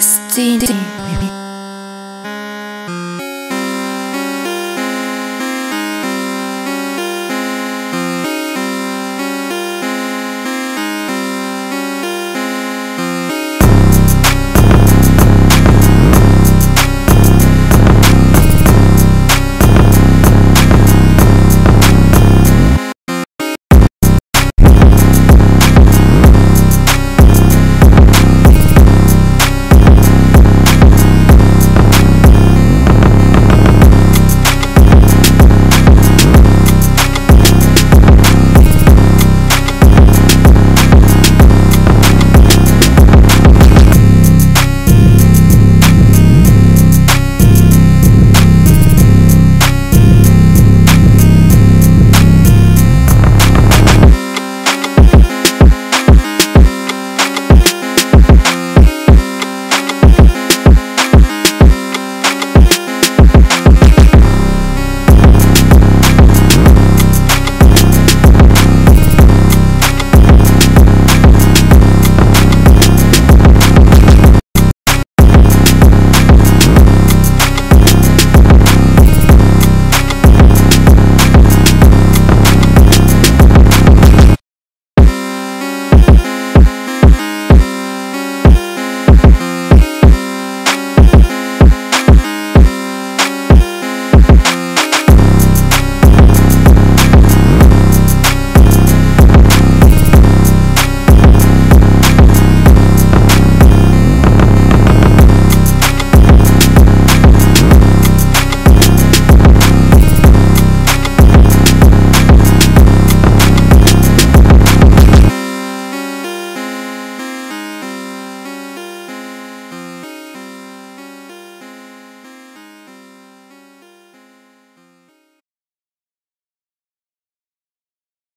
Stay